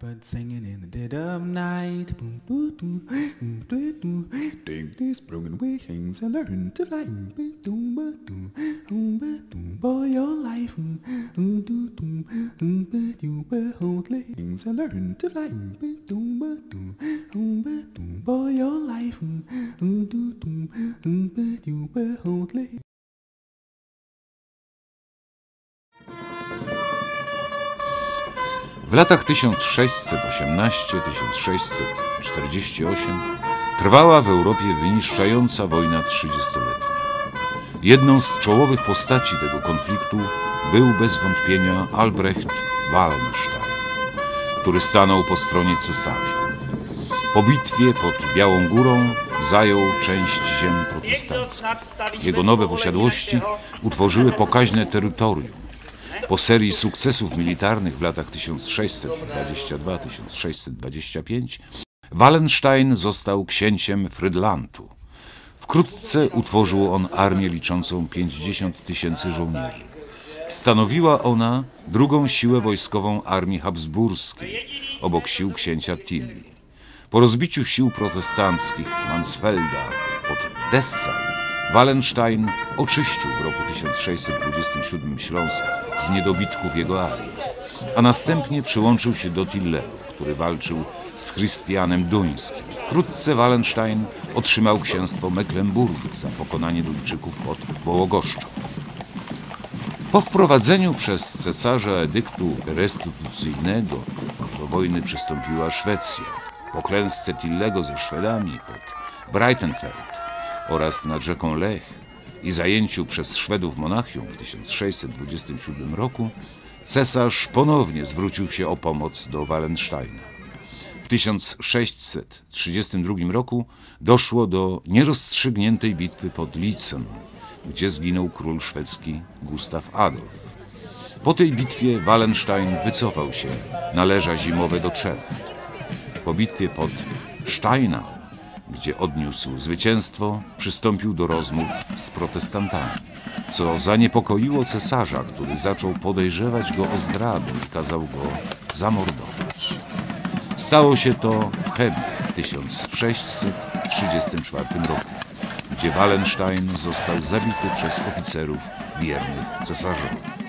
But singing in the dead of night. Take these broken wings and learn to fly. For your life. But you will hold things and learn to fly. For your life. But you will hold W latach 1618-1648 trwała w Europie wyniszczająca wojna trzydziestoletnia. Jedną z czołowych postaci tego konfliktu był bez wątpienia Albrecht Wallenstein, który stanął po stronie cesarza. Po bitwie pod Białą Górą zajął część ziem protestanckich. Jego nowe posiadłości utworzyły pokaźne terytorium. Po serii sukcesów militarnych w latach 1622-1625 Wallenstein został księciem Frydlantu. Wkrótce utworzył on armię liczącą 50 tysięcy żołnierzy. Stanowiła ona drugą siłę wojskową armii habsburskiej, obok sił księcia Tilly. Po rozbiciu sił protestanckich Mansfelda pod Dessau Wallenstein oczyścił w roku 1627 Śląsk z niedobitków jego armii, a następnie przyłączył się do Tillego, który walczył z Chrystianem Duńskim. Wkrótce Wallenstein otrzymał księstwo Mecklenburgii za pokonanie Duńczyków pod Wołogoszczą. Po wprowadzeniu przez cesarza edyktu restytucyjnego do wojny przystąpiła Szwecja. Po klęsce Tillego ze Szwedami pod Breitenfeld oraz nad rzeką Lech i zajęciu przez Szwedów Monachium w 1627 roku cesarz ponownie zwrócił się o pomoc do Wallensteina. W 1632 roku doszło do nierozstrzygniętej bitwy pod Litzen, gdzie zginął król szwedzki Gustav Adolf. Po tej bitwie Wallenstein wycofał się na leża zimowe do Czech. Po bitwie pod Steinau gdzie odniósł zwycięstwo, przystąpił do rozmów z protestantami, co zaniepokoiło cesarza, który zaczął podejrzewać go o zdradę i kazał go zamordować. Stało się to w Chebu w 1634 roku, gdzie Wallenstein został zabity przez oficerów wiernych cesarzowi.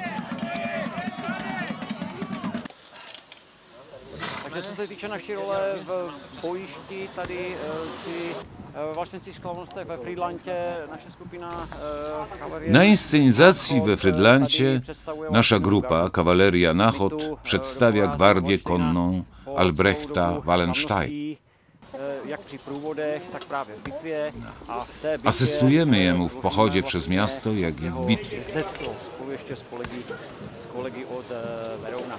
Se týče naší role v bojišti tady při sklavnostech ve Friedlandě, naše skupina eh, kawalerie... Na inscenizacji we Frydlancie nasza grupa Kawaleria Nachod przedstawia gwardię konną Albrechta Wallenstein. Jak při průvodech, tak právě v bitvě a v té bitvě Asystujemy jemu w pochodzie przez miasto, jak i w bitwie. spolu od eh, Verona.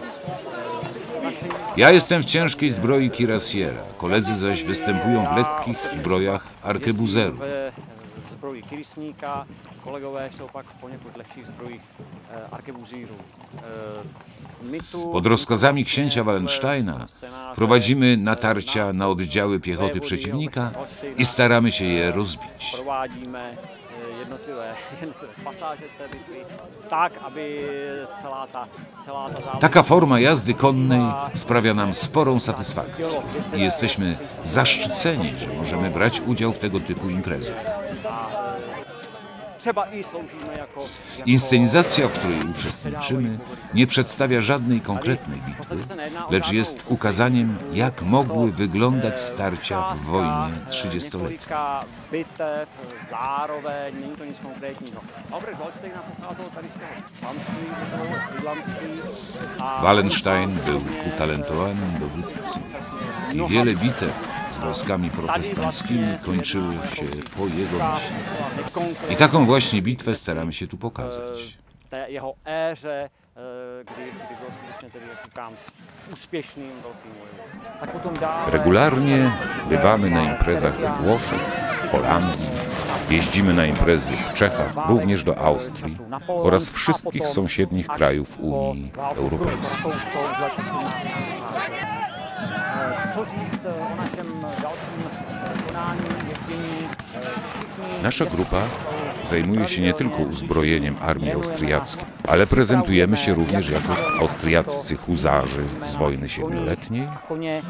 Naši Ja jestem w ciężkiej zbroi kirasiera, koledzy zaś występują w lekkich zbrojach arkebuzerów. Zbroji kirysníka, kolegové jsou pak v poněkud lehčích zbrojích eh, arkebuzírů. Eh, Pod rozkazami księcia Wallensteina prowadzimy natarcia na oddziały piechoty przeciwnika i staramy się je rozbić. eh, tak, Taka forma jazdy konnej sprawia nam sporą satysfakcję i jesteśmy zaszczyceni, że możemy brać udział w tego typu imprezach. třeba i sloužíme jako, jako Inscenizacja, w której uczestniczymy, nie przedstawia żadnej konkretnej bitwy, lecz jest ukazaniem, jak mogły wyglądać starcia w wojnie trzydziestoletniej. Bitev, zároveň, není to nic konkrétního. Albrecht Goldstein pocházel tady z toho panství, Wallenstein był utalentowanym dowódcą i wiele bitew z wojskami protestanckimi kończyło się po jego myśli. I taką właśnie bitwę staramy się tu pokazać. té jeho éře, eh. Tak. Regularnie bywamy na imprezach we Włoszech, Holandii, jeździmy na imprezy w Czechach, również do Austrii oraz wszystkich sąsiednich krajów Unii Europejskiej. Co říct eh, o eh, všichni Nasza grupa zajmuje się nie tylko uzbrojeniem armii austriackiej, ale prezentujemy się również jako austriaccy huzarzy z wojny siedmioletniej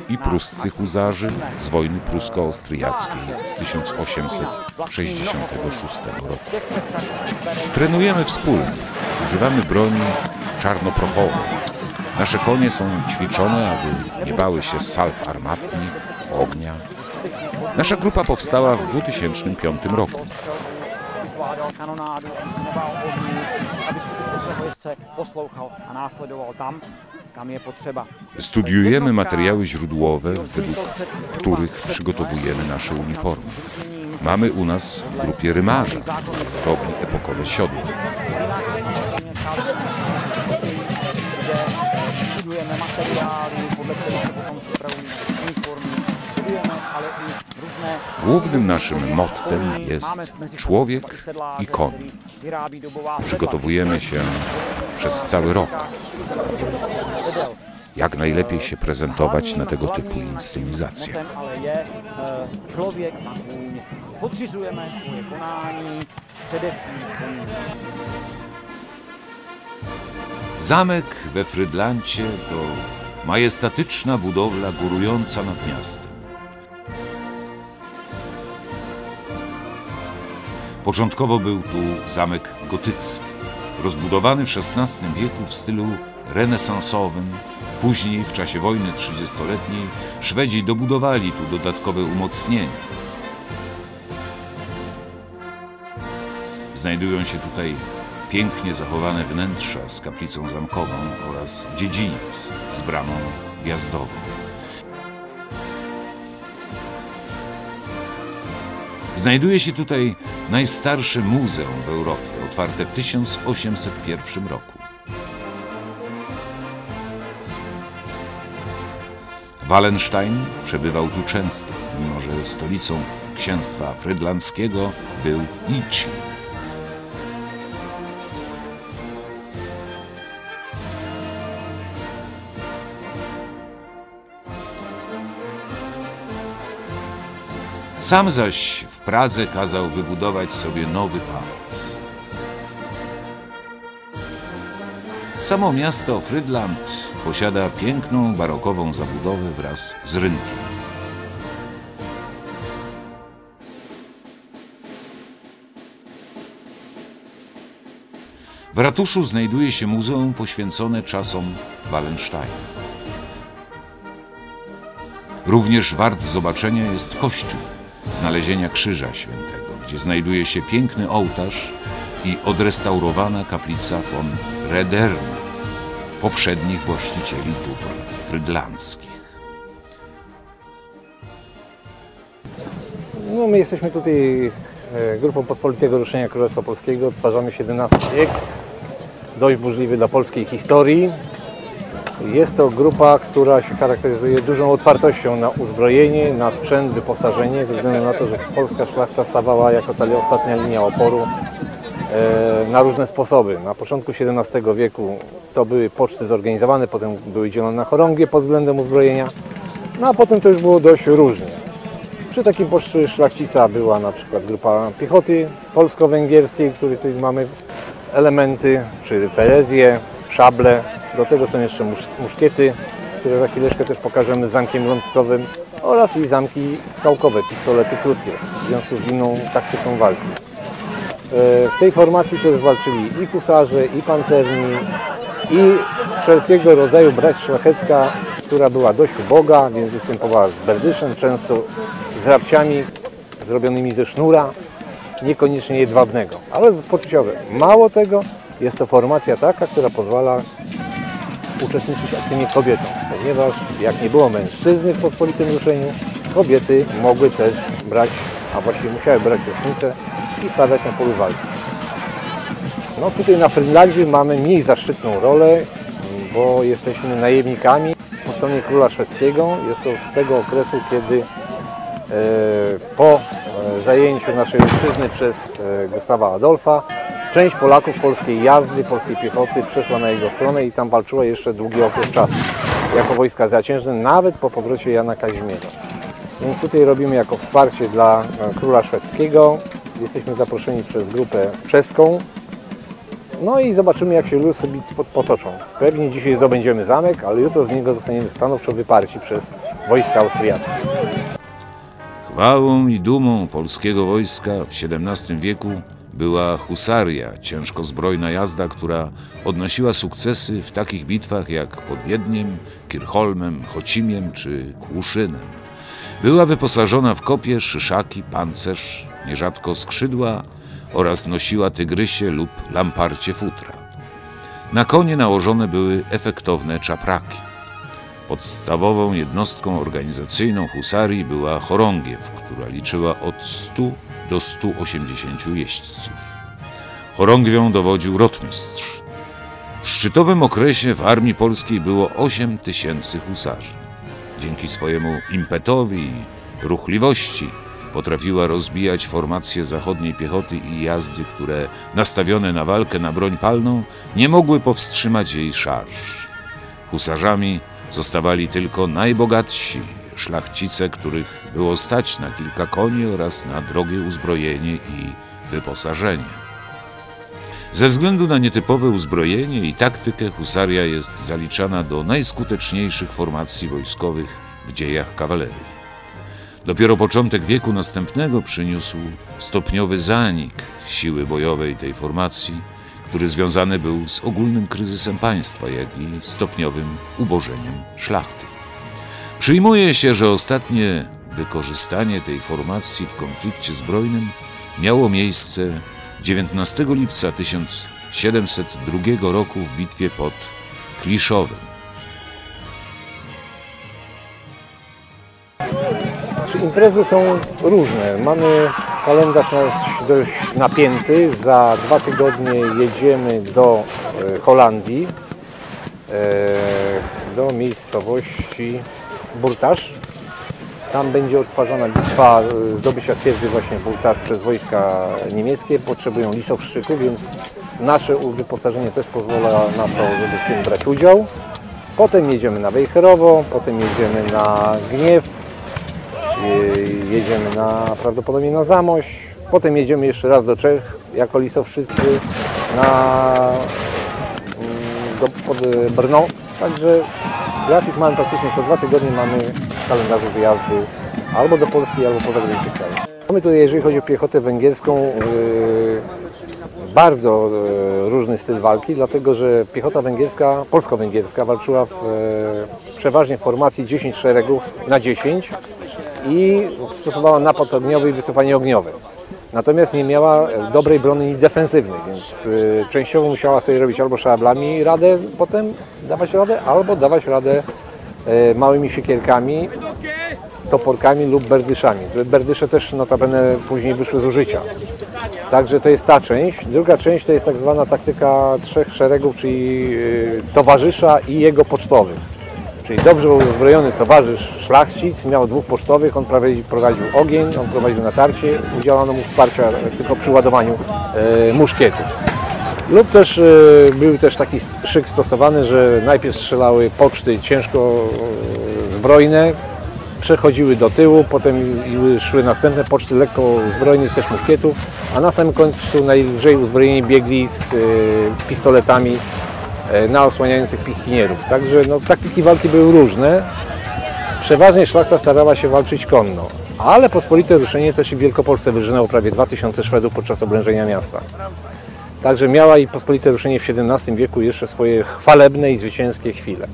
i pruscy huzarzy z wojny prusko-austriackiej z 1866 roku. Trenujemy wspólnie, używamy broni czarnoprochowej. Nasze konie są ćwiczone, aby nie bały się salw armatnych, ognia. Nasza grupa powstała w 2005 roku. poslouchal a následoval tam, je potřeba. Studiujemy materiały źródłowe, według których przygotowujemy nasze uniformy. Mamy u nas w grupie rymarza, robi epokowe siodło. Studujeme materiály, podle kterých se potom připravují uniformy. Studujeme ale i Głównym naszym mottem jest człowiek i koń. Przygotowujemy się przez cały rok, jak najlepiej się prezentować na tego typu inscenizacjach. E, koní. Zamek we Frydlancie to majestatyczna budowla górująca nad miastem. Początkowo był tu zamek gotycki, rozbudowany w XVI wieku w stylu renesansowym. Później, w czasie wojny trzydziestoletniej, Szwedzi dobudowali tu dodatkowe umocnienia. Znajdują się tutaj pięknie zachowane wnętrza z kaplicą zamkową oraz dziedziniec z bramą gwiazdową. Znajduje się tutaj najstarsze muzeum w Europie, otwarte w 1801 roku. Wallenstein przebywał tu często, mimo że stolicą księstwa frydlandzkiego był Ichin. Sam zaś w Pradze kazał wybudować sobie nowy pałac. Samo miasto Frydland posiada piękną barokową zabudowę wraz z rynkiem. W ratuszu znajduje się muzeum poświęcone czasom Wallensteina. Również wart zobaczenia jest kościół znalezienia Krzyża Świętego, gdzie znajduje się piękny ołtarz i odrestaurowana kaplica von Redernów, poprzednich właścicieli dóbr frydlandzkich. No, my jesteśmy tutaj e, grupą Pospolitego Ruszenia Królestwa Polskiego, odtwarzamy XVII wiek, dość burzliwy dla polskiej historii. Jest to grupa, która się charakteryzuje dużą otwartością na uzbrojenie, na sprzęt, wyposażenie, ze względu na to, że polska szlachta stawała jako ta ostatnia linia oporu e, na różne sposoby. Na początku XVII wieku to były poczty zorganizowane, potem były dzielone na chorągie pod względem uzbrojenia, no a potem to już było dość różnie. Przy takim poczcie szlachcica była na przykład grupa piechoty polsko-węgierskiej, której tutaj mamy elementy, czy ferezje, szable. Do tego są jeszcze musz, muszkiety, które za chwileczkę też pokażemy z zamkiem lądkowym oraz i zamki skałkowe, pistolety krótkie, w związku z inną taktyką walki. E, W tej formacji też walczyli i husarze, i pancerni, i wszelkiego rodzaju brać szlachecka, która była dość uboga, więc występowała z berdyszem, często z rabciami zrobionymi ze sznura, niekoniecznie jedwabnego, ale z poczuciowe. Mało tego, jest to formacja taka, która pozwala uczestniczyć aktywnie kobietom, ponieważ jak nie było mężczyzny w pospolitym ruszeniu, kobiety mogły też brać, a właściwie musiały brać rocznicę i stawiać na polu walki. No tutaj na Frynlandzie mamy mniej zaszczytną rolę, bo jesteśmy najemnikami po stronie króla szwedzkiego. Jest to z tego okresu, kiedy e, po e, zajęciu naszej ojczyzny przez e, Gustawa Adolfa część Polaków polskiej jazdy, polskiej piechoty przeszła na jego stronę i tam walczyła jeszcze długi okres czasu jako wojska zaciężne, nawet po powrocie Jana Kazimierza. Więc tutaj robimy jako wsparcie dla e, króla szwedzkiego Jesteśmy zaproszeni przez grupę czeską. No i zobaczymy, jak się losy potoczą. Pewnie dzisiaj zdobędziemy zamek, ale jutro z niego zostaniemy stanowczo wyparci przez wojska austriackie. Chwałą i dumą polskiego wojska w XVII wieku była husaria, ciężko zbrojna jazda, która odnosiła sukcesy w takich bitwach jak pod Wiedniem, Kirchholmem, Chocimiem czy Kłuszynem. Była wyposażona w kopie, szyszaki, pancerz, nierzadko skrzydła oraz nosiła tygrysie lub lamparcie futra. Na konie nałożone były efektowne czapraki. Podstawową jednostką organizacyjną husarii była chorągiew, która liczyła od 100 do 180 jeźdźców. Chorągwią dowodził rotmistrz. W szczytowym okresie w armii polskiej było 8 tysięcy husarzy. Dzięki swojemu impetowi i ruchliwości potrafiła rozbijać formacje zachodniej piechoty i jazdy, które nastawione na walkę na broń palną nie mogły powstrzymać jej szarż. Husarzami zostawali tylko najbogatsi szlachcice, których było stać na kilka koni oraz na drogie uzbrojenie i wyposażenie. Ze względu na nietypowe uzbrojenie i taktykę husaria jest zaliczana do najskuteczniejszych formacji wojskowych w dziejach kawalerii. Dopiero początek wieku następnego przyniósł stopniowy zanik siły bojowej tej formacji, który związany był z ogólnym kryzysem państwa, jak i stopniowym ubożeniem szlachty. Przyjmuje się, że ostatnie wykorzystanie tej formacji w konflikcie zbrojnym miało miejsce 19 lipca 1702 roku w bitwie pod Kliszowem. Imprezy są różne. Mamy kalendarz nasz dość napięty. Za dwa tygodnie jedziemy do e, Holandii, e, do miejscowości Burtasz. Tam będzie odtwarzana bitwa e, zdobycia twierdzy właśnie Burtasz przez wojska niemieckie. Potrzebują lisowszczyku, więc nasze wyposażenie też pozwala na to, żeby w tym brać udział. Potem jedziemy na Wejherowo, potem jedziemy na Gniew, Je- jedziemy na, prawdopodobnie na Zamość, potem jedziemy jeszcze raz do Czech jako lisowszycy na, mm, do, pod e, Brno. Także grafik mamy praktycznie co dwa tygodnie mamy w kalendarzu wyjazdu albo do Polski, albo poza granice kraju. Mamy tutaj, jeżeli chodzi o piechotę węgierską, yy, bardzo e, różny styl walki, dlatego że piechota węgierska, polsko-węgierska walczyła w, e, przeważnie w formacji 10 szeregów na 10 i stosowała napad ogniowy i wycofanie ogniowe. Natomiast nie miała dobrej broni defensywnej, więc częściowo musiała sobie robić albo szablami radę potem dawać radę, albo dawać radę e, małymi siekierkami, toporkami lub berdyszami. Berdysze też notabene później wyszły z użycia. Także to jest ta część. Druga część to jest tak zwana taktyka trzech szeregów, czyli y, towarzysza i jego pocztowych. Czyli dobrze uzbrojony towarzysz szlachcic miał dwóch pocztowych, on prowadził, ogień, on prowadził natarcie, udzielano mu wsparcia e, tylko przy ładowaniu e, muszkietów. Lub też e, był też taki szyk stosowany, że najpierw strzelały poczty ciężko e, zbrojne, przechodziły do tyłu, potem szły następne poczty lekko uzbrojonych też muszkietów, a na samym końcu najlżej uzbrojeni biegli z e, pistoletami na osłaniających pikinierów. Także no, taktyki walki były różne. Przeważnie szlachta starała się walczyć konno, ale pospolite ruszenie też i w Wielkopolsce wyżynęło prawie 2000 Szwedów podczas oblężenia miasta. Także miała i pospolite ruszenie w XVII wieku jeszcze swoje chwalebne i zwycięskie chwile.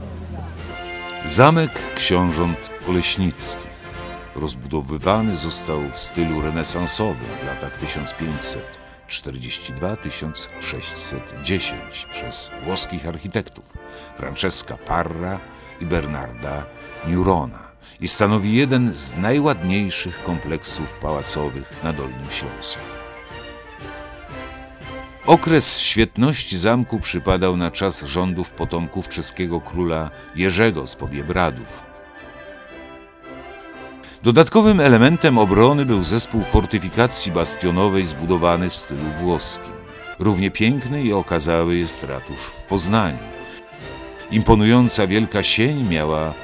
Zamek książąt oleśnickich rozbudowywany został w stylu renesansowym w latach 1542-1610 przez włoskich architektów Francesca Parra i Bernarda Nurona i stanowi jeden z najładniejszych kompleksów pałacowych na Dolnym Śląsku. Okres świetności zamku przypadał na czas rządów potomków czeskiego króla Jerzego z Pobiebradów. Dodatkowym elementem obrony był zespół fortyfikacji bastionowej zbudowany w stylu włoskim. Równie piękny i okazały jest ratusz w Poznaniu. Imponująca wielka sień miała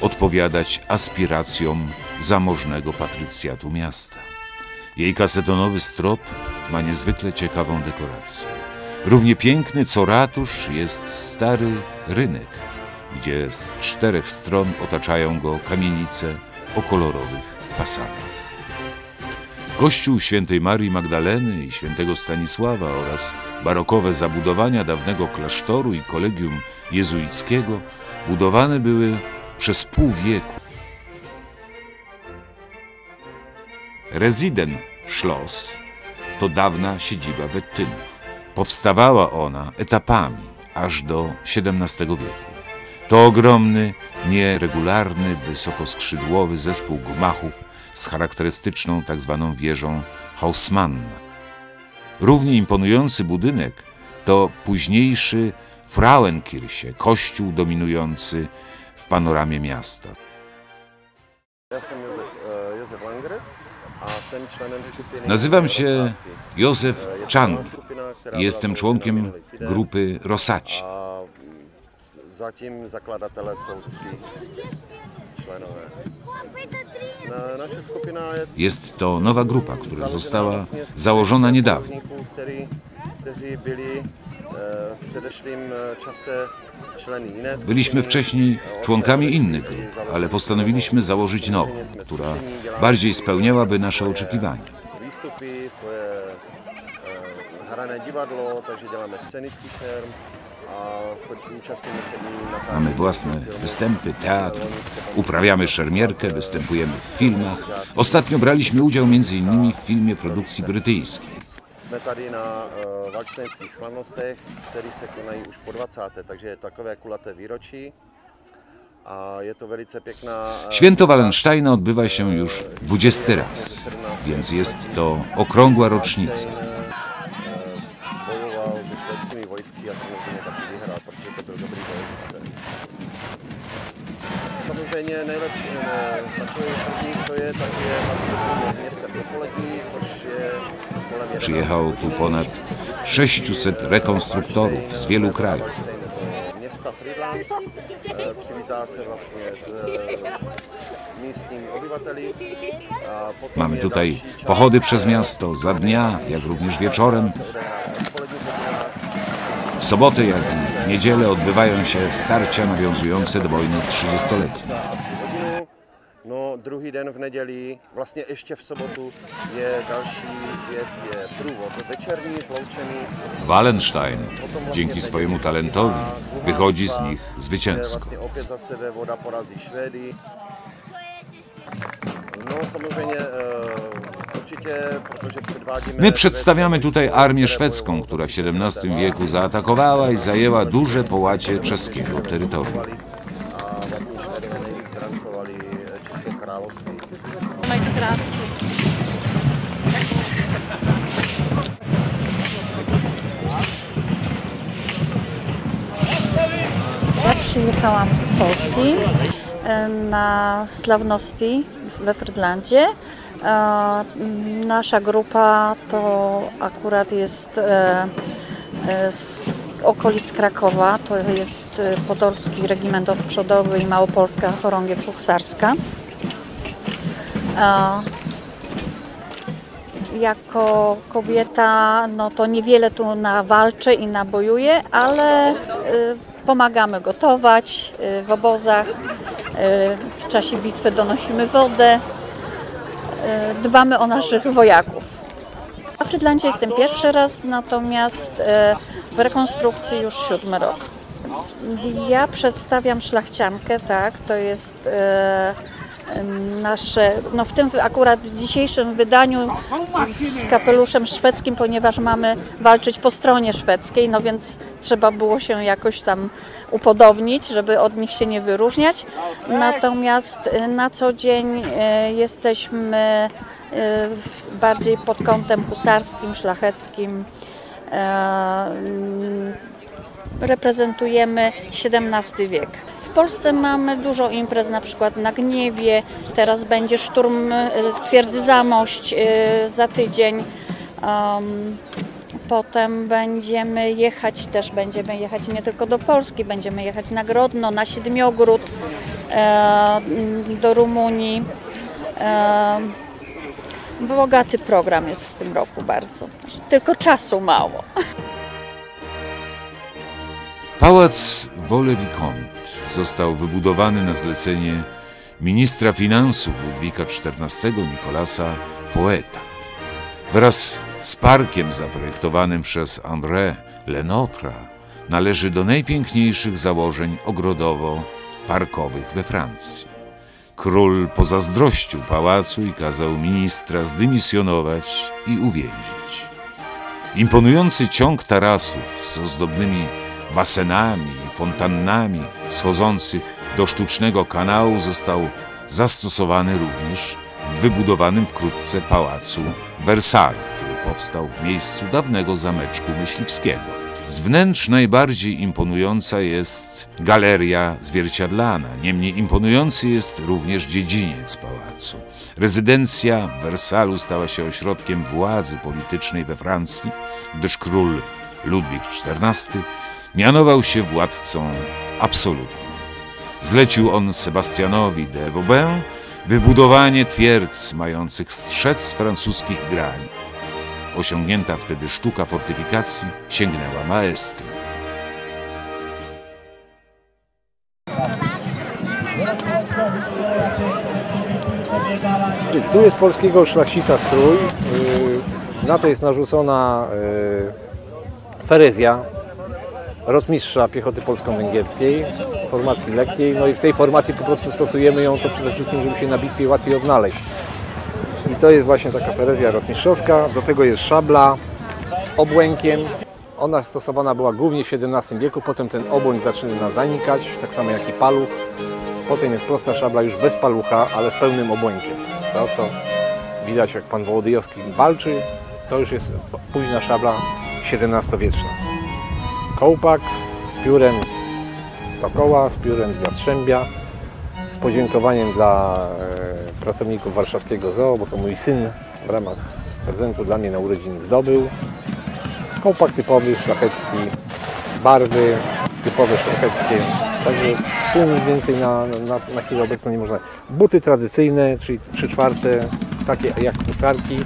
odpowiadać aspiracjom zamożnego patrycjatu miasta. Jej kasetonowy strop ma niezwykle ciekawą dekorację. Równie piękny co ratusz jest stary rynek, gdzie z czterech stron otaczają go kamienice o kolorowych fasadach. Kościół świętej Marii Magdaleny i świętego Stanisława oraz barokowe zabudowania dawnego klasztoru i kolegium jezuickiego budowane były przez pół wieku. Residen Schloss to dawna siedziba Wettynów. Powstawała ona etapami aż do XVII wieku. To ogromny, nieregularny, wysokoskrzydłowy zespół gmachów z charakterystyczną tzw. wieżą Hausmanna. Równie imponujący budynek to późniejszy Frauenkirche, kościół dominujący w panoramie miasta. Já jsem Josef, eh, Josef Nazywam się. Józef skupina, která Jestem członkiem grupy Rosaci. Zatím zakladatelé jsou tři členové. Jest to nowa grupa, która została założona niedawno. Byliśmy wcześniej członkami innych grup, ale postanowiliśmy założyć nową, która bardziej spełniałaby nasze oczekiwania. Mamy własne występy, teatr, uprawiamy szermierkę, występujemy w filmach. Ostatnio braliśmy udział m.in. w filmie produkcji brytyjskiej. Jsme tady na uh, valčtenských slavnostech, které se konají už po 20. takže je takové kulaté výročí. A je to velice pěkná... eh, Święto Wallensteina odbywa się już 20 raz, więc jest to okrągła rocznica. eh, samozřejmě taky vyhrál, protože to byl dobrý bojovník. Samozřejmě nejlepší, eh, takový první, co je, tak je vlastně dopolední, což je kolem 11 Przyjechało tu ponad 600 rekonstruktorów z wielu krajów. A potom Mamy tutaj pochody przez miasto za dnia, jak również wieczorem. W sobotę, jak i w niedzielę odbywają się starcia nawiązujące do wojny 30-letniej. a tři hodinu. No, druhý den v neděli, vlastně ještě v sobotu, je další věc, je průvod večerní, sloučený, Wallenstein dzięki swojemu talentowi wychodzi z nich zwycięsko. opět za sebe voda porazí Švédy. No samozřejmě eh. My przedstawiamy tutaj armię szwedzką, która w XVII wieku zaatakowała i zajęła duże połacie czeskiego terytorium. Ja przyjechałam z Polski na Slavnosti we Frydlandzie. E, Nasza grupa to akurat jest e, e, z okolic Krakowa. To jest Podolski Regiment Odprzodowy i Małopolska Chorągiew Husarska. Jako kobieta, no to niewiele tu nawalczę i nabojuję, ale y, pomagamy gotować y, w obozach, y, w czasie bitwy donosimy wodę, dbamy o naszych wojaków. W Frydlandzie jestem pierwszy raz, natomiast w rekonstrukcji już siódmy rok. Ja przedstawiam szlachciankę, tak, to jest nasze, no w tym akurat dzisiejszym wydaniu z kapeluszem szwedzkim, ponieważ mamy walczyć po stronie szwedzkiej, no więc trzeba było się jakoś tam upodobnić, żeby od nich się nie wyróżniać. Natomiast e, na co dzień e, jesteśmy w- bardziej pod kątem husarskim, szlacheckim. E, reprezentujemy XVII wiek. Polsce mamy dużo imprez, na przykład na Gniewie, teraz będzie szturm e, twierdzy Zamość e, za tydzień. Em, Potem będziemy jechać, też będziemy jechać nie tylko do Polski, będziemy jechać na Grodno, na Siedmiogród, do Rumunii. Bogaty program jest w tym roku bardzo. Tylko czasu mało. Pałac Vaux-le-Vicomte został wybudowany na zlecenie ministra finansów Ludwika XIV Nicolasa Foeta. Wraz z parkiem zaprojektowanym przez André Lenotre należy do najpiękniejszych założeń ogrodowo-parkowych we Francji. Król pozazdrościł pałacu i kazał ministra zdymisjonować i uwięzić. Imponujący ciąg tarasów z ozdobnymi basenami i fontannami schodzących do sztucznego kanału został zastosowany również w wybudowanym wkrótce pałacu Wersalu, który powstał w miejscu dawnego zameczku myśliwskiego. Z wnętrz najbardziej imponująca jest galeria zwierciadlana, niemniej imponujący jest również dziedziniec pałacu. Rezydencja w Wersalu stała się ośrodkiem władzy politycznej we Francji, gdyż król Ludwik XIV mianował się władcą absolutnym. Zlecił on Sebastianowi de Vauban wybudowanie twierdz mających strzec francuskich grań. Osiągnięta wtedy sztuka fortyfikacji sięgnęła maestry. Tu jest polskiego szlachcica strój. Yy, Na to jest narzucona yy, ferezja rotmistrza piechoty polsko-węgierskiej, formacji lekkiej. No i w tej formacji po prostu stosujemy ją to przede wszystkim, żeby się na bitwie łatwiej odnaleźć. I to jest właśnie taka ferezja rotmistrzowska. Do tego jest szabla z obłękiem. Ona stosowana była głównie w XVII wieku, potem ten obłęk zaczyna zanikać, tak samo jak i paluch. Potem jest prosta szabla już bez palucha, ale z pełnym obłękiem. To, co widać, jak pan Wołodyjowski walczy, to już jest późna szabla XVII-wieczna. Kołpak z piórem z sokoła, z piórem z jastrzębia, z podziękowaniem dla e, pracowników warszawskiego zoo, bo to mój syn w ramach prezentu dla mnie na urodziny zdobył. Kołpak typowy, szlachecki, barwy typowe szlacheckie, także tu nic więcej na, na, na chwilę obecną nie można. Buty tradycyjne, czyli 3 czwarte, takie jak husarki.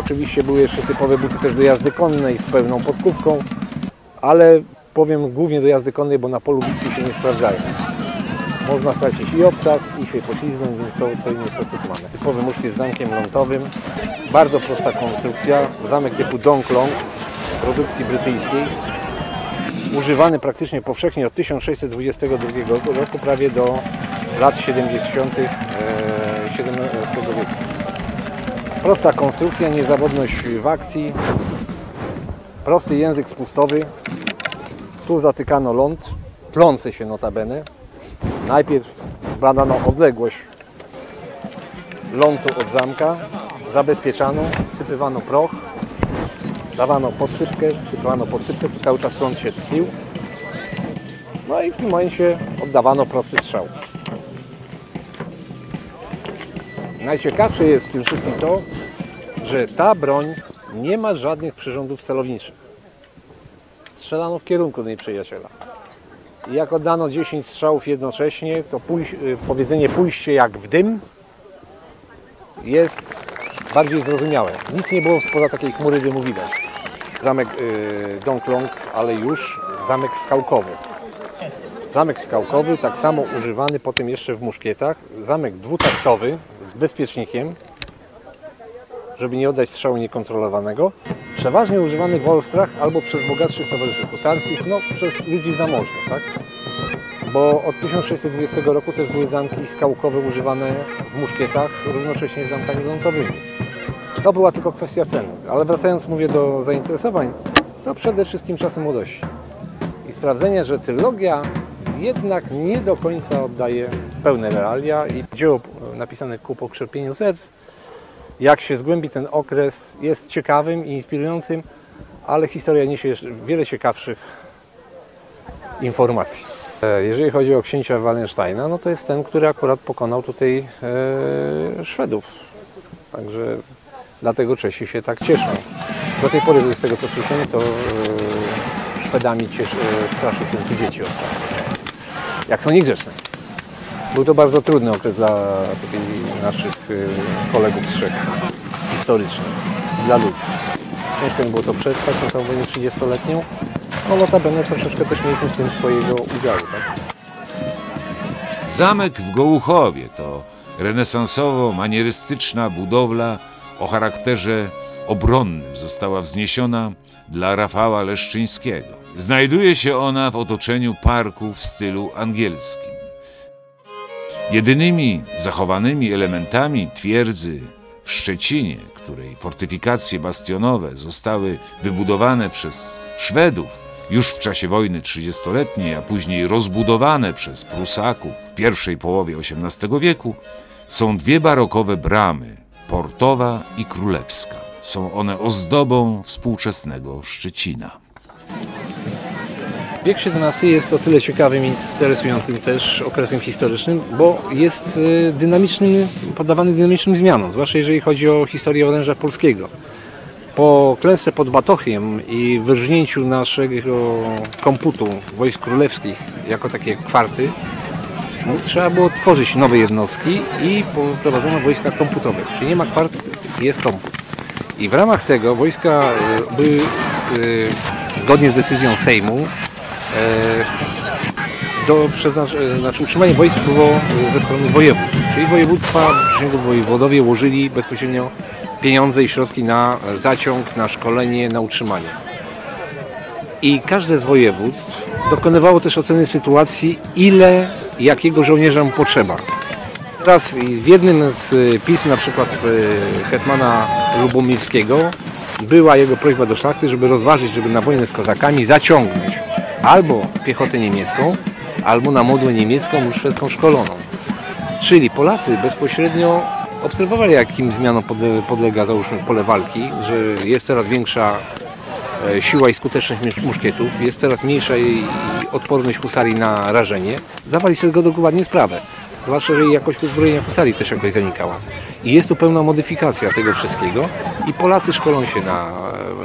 Oczywiście były jeszcze typowe buty też do jazdy konnej z pełną podkówką, ale powiem głównie do jazdy konnej, bo na polu bitwy się nie sprawdzają. Można stracić i obcas, i się poślizgnąć, więc to, to niestety tu mamy. Typowy muszkiet z zamkiem lądowym. Bardzo prosta konstrukcja. Zamek typu Donklong produkcji brytyjskiej. Używany praktycznie powszechnie od 1622 roku prawie do lat 70. e, XVII wieku. Prosta konstrukcja, niezawodność w akcji, prosty język spustowy. Tu zatykano ląd, tlący się notabene. Najpierw badano odległość lądu od zamka, zabezpieczano, wsypywano proch, dawano podsypkę, wsypywano podsypkę, tu cały czas ląd się tlił. No i w tym momencie oddawano prosty strzał. Najciekawsze jest w tym wszystkim to, że ta broń nie ma żadnych przyrządów celowniczych. Strzelano w kierunku nieprzyjaciela. I jak oddano 10 strzałów jednocześnie, to pójś, y, powiedzenie pójście jak w dym jest bardziej zrozumiałe. Nic nie było spoza takiej chmury dymu widać. Zamek y, Donklong, ale już zamek skałkowy. Zamek skałkowy, tak samo używany potem jeszcze w muszkietach. Zamek dwutaktowy z bezpiecznikiem, żeby nie oddać strzału niekontrolowanego. Przeważnie używany w Olstrach albo przez bogatszych towarzyszy husarskich, no przez ludzi zamożnych, tak? Bo od 1620 roku też były zamki skałkowe używane w muszkietach, równocześnie z zamkami lądowymi. To była tylko kwestia ceny. Ale wracając, mówię, do zainteresowań, to przede wszystkim czasy młodości. I sprawdzenie, że trylogia jednak nie do końca oddaje pełne realia i dzieło napisane ku pokrzepieniu serc, jak się zgłębi ten okres, jest ciekawym i inspirującym, ale historia niesie jeszcze wiele ciekawszych informacji. E, Jeżeli chodzi o księcia Wallensteina, no to jest ten, który akurat pokonał tutaj e, Szwedów. Także dlatego Czesi się tak cieszą. Do tej pory, z tego co słyszymy, to e, Szwedami cieszy, e, straszy się dzieci. Jak są niegrzeczne. Był to bardzo trudny okres dla naszych e, kolegów z Czech. historyczny dla ludzi. Ciężko mi było to przetrwać, na całą wojnę 30-letnią. No notabene troszeczkę też mieliśmy w tym swojego udziału, tak? Zamek w Gołuchowie to renesansowo-manierystyczna budowla o charakterze obronnym została wzniesiona dla Rafała Leszczyńskiego. Znajduje się ona w otoczeniu parku w stylu angielskim. Jedynymi zachowanymi elementami twierdzy w Szczecinie, której fortyfikacje bastionowe zostały wybudowane przez Szwedów już w czasie wojny trzydziestoletniej, a później rozbudowane przez Prusaków w pierwszej połowie XVIII wieku, są dwie barokowe bramy, portowa i królewska. Są one ozdobą współczesnego Szczecina. Wiek XVII jest o tyle ciekawym i interesującym też okresem historycznym, bo jest y, dynamicznym, poddawany dynamicznym zmianom, zwłaszcza jeżeli chodzi o historię oręża polskiego. Po klęsce pod Batochiem i wyrżnięciu naszego komputu wojsk królewskich jako takie kwarty, trzeba było tworzyć nowe jednostki i wprowadzono wojska komputowe. Czyli nie ma kwart, jest komput. I w ramach tego wojska y, były zgodnie z decyzją Sejmu do przeznacz- e, znaczy utrzymanie wojsk było e, ze strony województw. Czyli województwa, wojewodowie ułożyli bezpośrednio pieniądze i środki na e, zaciąg, na szkolenie, na utrzymanie. I każde z województw dokonywało też oceny sytuacji, ile jakiego żołnierza mu potrzeba. Teraz w jednym z pism na przykład hetmana Lubomirskiego była jego prośba do szlachty, żeby rozważyć, żeby na wojnę z kozakami zaciągnąć albo piechotę niemiecką, albo na modłę niemiecką lub szwedzką szkoloną. Czyli Polacy bezpośrednio obserwowali, jakim zmianom podle- podlega załóżmy pole walki, że jest coraz większa e, siła i skuteczność muszkietów, jest coraz mniejsza jej odporność husarii na rażenie, zdawali sobie go dokładnie sprawę. Zwłaszcza, że jakość uzbrojenia husarii też jakoś zanikała. I jest tu pełna modyfikacja tego wszystkiego i Polacy szkolą się na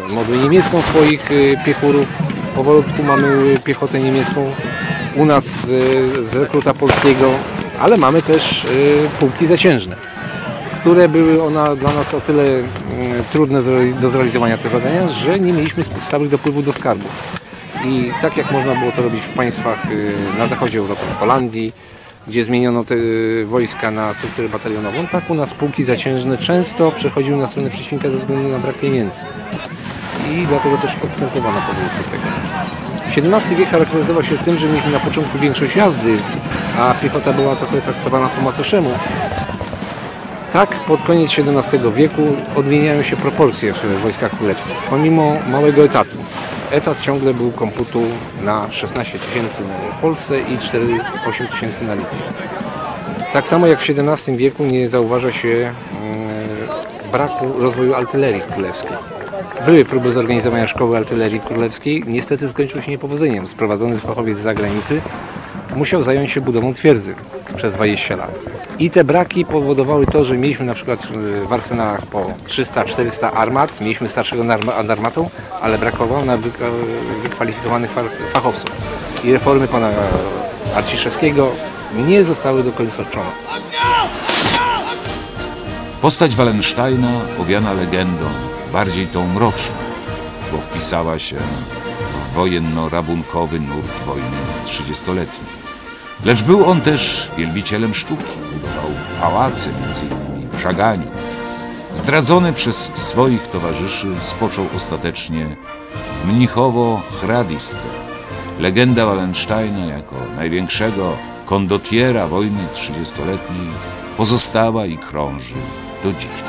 e, modłę niemiecką swoich e, piechurów. Powolutku mamy piechotę niemiecką u nas e, z rekruta polskiego, ale mamy też e, pułki zaciężne które były ona dla nas o tyle mm, trudne do zrealizowania te zadania, że nie mieliśmy stałych dopływu do skarbu. I tak jak można było to robić w państwach y, na zachodzie Europy, w Holandii, gdzie zmieniono te y, wojska na strukturę batalionową, tak u nas pułki zaciężne często przechodziły na stronę przeciwnika ze względu na brak pieniędzy. I dlatego też odstępowano powolutku tego. XVII wiek charakteryzował się tym, że mieliśmy na początku większość jazdy, a piechota była trochę traktowana po macoszemu. Tak, pod koniec XVII wieku odmieniają się proporcje w wojskach królewskich, pomimo małego etatu. Etat ciągle był komputu na 16 tysięcy w Polsce i 4-8 tysięcy na Litwie. Tak samo jak w XVII wieku nie zauważa się mm, braku rozwoju artylerii królewskiej. Były próby zorganizowania szkoły artylerii królewskiej, niestety skończyły się niepowodzeniem. Sprowadzony fachowiec z zagranicy musiał zająć się budową twierdzy przez 20 lat. I te braki powodowały to, że mieliśmy na przykład y, w arsenałach po 300-400 armat, mieliśmy starszego nad armatą, ale brakowało na wyk- wykwalifikowanych fa- fachowców. I reformy pana Arciszewskiego nie zostały do końca odczone. Postać Wallensteina owiana legendą, bardziej tą mroczną, bo wpisała się w wojenno-rabunkowy nurt wojny trzydziestoletniej. Lecz był on też wielbicielem sztuki, budował pałace, m.in. w Żaganiu. Zdradzony przez swoich towarzyszy, spoczął ostatecznie w Mnichowo-Hradiste. Legenda Wallensteina jako największego kondotiera wojny trzydziestoletniej pozostała i krąży do dziś.